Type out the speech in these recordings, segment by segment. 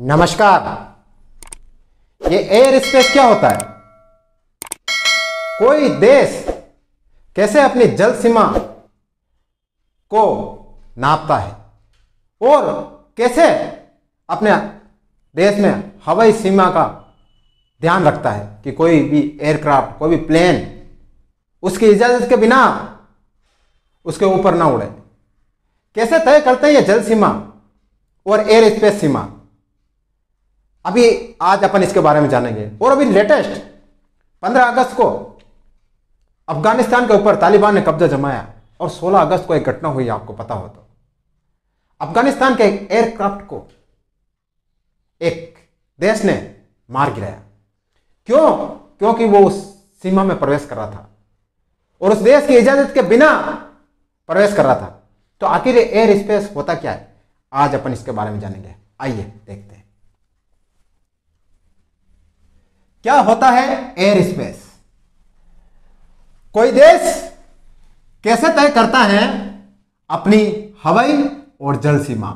नमस्कार। ये air space क्या होता है? कोई देश कैसे अपनी जल सीमा को नापता है? और कैसे अपने देश में हवाई सीमा का ध्यान रखता है कि कोई भी एयरक्राफ्ट कोई भी प्लेन उसकी इजाज़त के बिना उसके ऊपर ना उड़े? कैसे तय करते हैं ये जल सीमा और एयर स्पेस सीमा? अभी आज अपन इसके बारे में जानेंगे। और अभी लेटेस्ट 15 अगस्त को अफ़गानिस्तान के ऊपर तालिबान ने कब्जा जमाया और 16 अगस्त को एक घटना हुई, आपको पता हो तो। अफ़गानिस्तान के एक एयरक्राफ्ट को एक देश ने मार गिराया। क्यों? क्योंकि वो उस सीमा में प्रवेश कर रहा था। और उस देश की इजाज़त के बिना प्रवेश कर रहा था। तो आखिर एयर स्पेस होता क्या है? आज अपन इसके बारे में जानेंगे। आइए, देखते हैं। क्या होता है? एयर स्पेस कोई देश कैसे तय करता है अपनी हवाई और जल सीमा?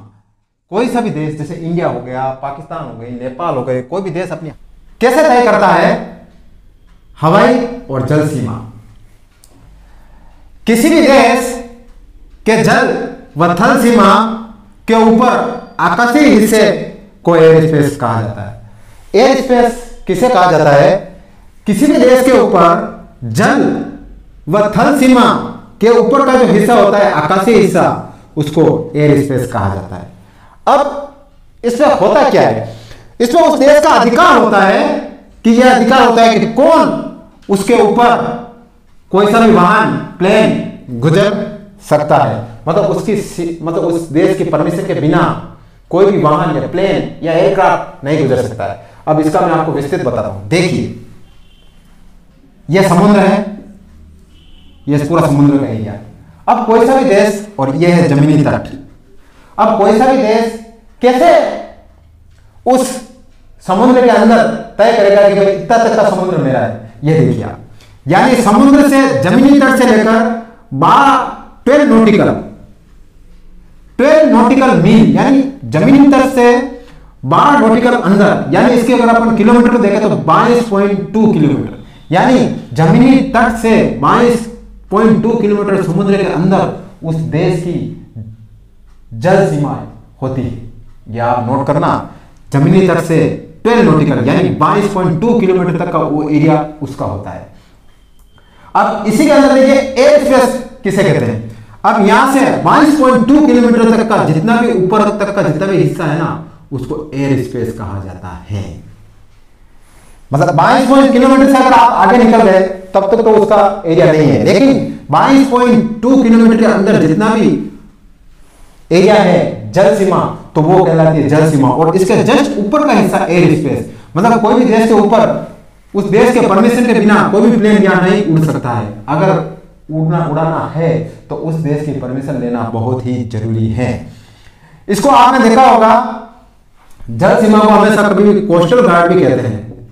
कोई सा भी देश, जैसे इंडिया हो गया पाकिस्तान हो गई नेपाल हो गए, कोई भी देश अपनी कैसे तय करता है हवाई और जल सीमा? किसी भी देश के जल व थल सीमा के ऊपर आकाशीय हिस्से को एयर स्पेस कहा जाता है। एयर स्पेस किसे कहा जाता है? किसी भी देश के ऊपर जल व थल सीमा के ऊपर का जो हिस्सा होता है, आकाशीय हिस्सा, उसको एयर स्पेस कहा जाता है। अब इसमें होता क्या है? इसमें उस देश का अधिकार होता है कि यह अधिकार होता है कि कौन उसके ऊपर कोई सा भी वाहन प्लेन गुजर सकता है। मतलब उसकी मतलब उस देश की परमिशन के बिना कोई भी वाहन या प्लेन या एयरक्राफ्ट नहीं गुजर सकता है। अब इसका मैं आपको विस्तृत बताता हूँ। देखिए, यह समुद्र है, यह पूरा समुद्र का एरिया अब कोई सा भी देश, और यह है जमीनी तट। अब कोई सा भी देश कैसे उस समुद्र के अंदर तय करेगा कि भाई इतना तक का समुद्र मेरा है? यह देखिए यानी समुद्र से जमीनी तट से लेकर बारह ट्वेल्व नोटिकल ट्वेल्व नोटिकल मील, यानी जमीनी तट से बारह नोटिकल अंदर, यानी इसके अगर अपन किलोमीटर देखें तो बाईस पॉइंट टू किलोमीटर यानी जमीनी तट से बाईस पॉइंट टू किलोमीटर समुद्र के अंदर उस देश की जल सीमा होती है। यह आप नोट करना, जमीनी तट से ट्वेल्व नोटिकल यानी बाईस पॉइंट टू किलोमीटर तक का वो एरिया उसका होता है। अब इसी के अंदर देखिए एयर स्पेस किसे कहते हैं? अब यहाँ से बाईस पॉइंट टू किलोमीटर तक का जितना भी ऊपर तक का जितना भी हिस्सा है ना उसको एयर स्पेस कहा जाता है। मतलब बाईस पॉइंट किलोमीटर से अगर आप आगे निकल गए, तब तक तो उसका एरिया नहीं है। लेकिन बाईस पॉइंट टू किलोमीटर के अंदर जितना भी एरिया है, जल सीमा तो वो कहलाती है जल सीमा। और इसके जस्ट ऊपर का हिस्सा एयर स्पेस मतलब कोई भी देश के ऊपर, उस देश के परमिशन के बिना कोई भी प्लेन यहाँ नहीं उड़ सकता है। अगर उड़ना उड़ाना है तो उस देश की परमिशन लेना बहुत ही ज़रूरी है। इसको आपने देखा होगा जल सीमा को हमेशा कभी भी कोस्टल गार्ड भी कहते हैं।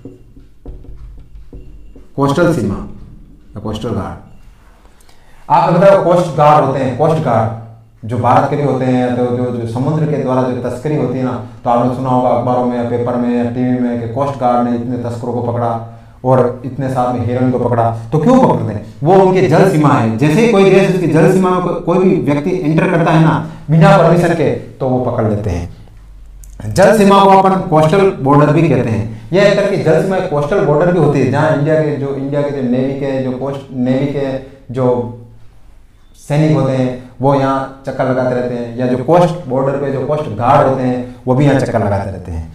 कोस्टल सीमा या कोस्टल गार्ड। आप बताओ कोस्ट गार्ड होते हैं कोस्ट गार्ड जो भारत के भी होते हैं तो जो जो समुद्र के द्वारा जो तस्करी होती है ना तो आपने सुना होगा अखबारों में पेपर में या टीवी में कि कोस्ट गार्ड ने इतने तस्करों को पकड़ा और इतने साथ में हिरन को पकड़ा। तो क्यों पकड़ते हैं? वो उनके जल सीमा है। जैसे ही कोई देश उसकी जल सीमा में को, कोई भी व्यक्ति एंटर करता है ना बिना परमिशन के तो वो पकड़ लेते हैं। जल सीमा को अपन कोस्टल बॉर्डर भी कहते हैं। यह एक तरह की जल सीमा कोस्टल बॉर्डर भी होती है जहाँ इंडिया के जो इंडिया के जो नेवी के जो कोस्ट नेवी के जो सैनिक होते हैं वो यहाँ चक्कर लगाते रहते हैं या जो कोस्ट बॉर्डर पे जो कोस्ट गार्ड होते हैं वो भी यहाँ चक्कर लगाते रहते हैं।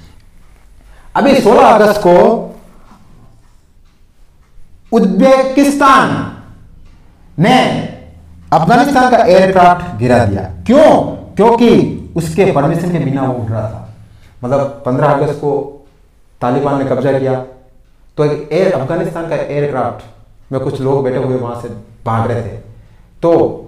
अभी 16 अगस्त को उज्बेकिस्तान ने अफ़गानिस्तान का एयरक्राफ्ट गिरा दिया। क्यों? क्योंकि उसके परमिशन के बिना वो उड़ रहा था। मतलब 15 अगस्त को तालिबान ने कब्जा किया। तो एक एयर अफ़गानिस्तान का एयरक्राफ्ट में कुछ लोग बैठे हुए वहाँ से भाग रहे थे। तो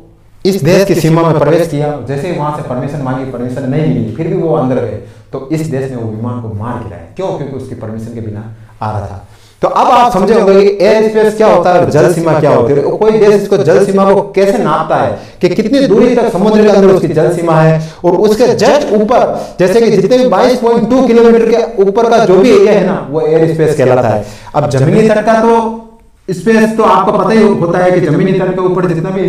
इस देश की सीमा में प्रवेश किया। जैसे वहाँ से परमिशन मांगी परमिशन नहीं मिली, फिर भी वो अंदर गए। तो इस देश ने वो विमान को मार गिराया क्यों? क्योंकि उसकी परमिशन के बिना आ रहा था। तो अब आप समझे होंगे कि एयर स्पेस क्या होता है जल सीमा क्या होती है। कोई देश इसको जल सीमा को कैसे नापता है कि कितनी दूरी तक समुद्र के अंदर उसकी जल सीमा है और उसके जस्ट ऊपर, जैसे कि जितने भी 22.2 किलोमीटर के ऊपर का जो भी एरिया है ना, वो एयर स्पेस कहलाता है। अब जमीनी तट का तो स्पेस तो आपको पता ही होता है कि जमीनी तट के ऊपर जितना भी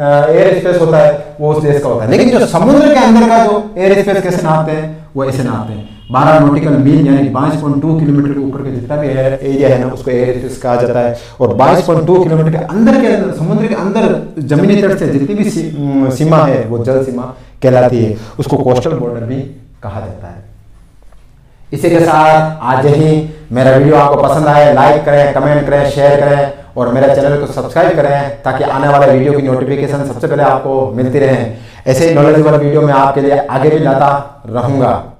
एयर स्पेस होता है वो उस देश का होता है लेकिन जो समुद्र के अंदर का जो एयर स्पेस कैसे नापते हैं वो ऐसे नापते हैं बारह नोटिकल मील यानी बाईस पॉइंट टू किलोमीटर के ऊपर के जितना भी एरिया है ना उसको एयर स्पेस कहा जाता है और बाईस पॉइंट टू किलोमीटर के अंदर के अंदर समुद्र के अंदर जमीनी तट से जितनी भी सीमा है वो जल सीमा कहलाती है उसको कोस्टल बॉर्डर भी कहा जाता है इसी के साथ आज ही मेरा वीडियो आपको पसंद आए लाइक करें कमेंट करें शेयर करें और मेरे चैनल को सब्सक्राइब करें ताकि आने वाले वीडियो की नोटिफिकेशन सबसे पहले आपको मिलती रहे। ऐसे ही नॉलेजेबल वीडियो में आपके लिए आगे भी लाता रहूँगा।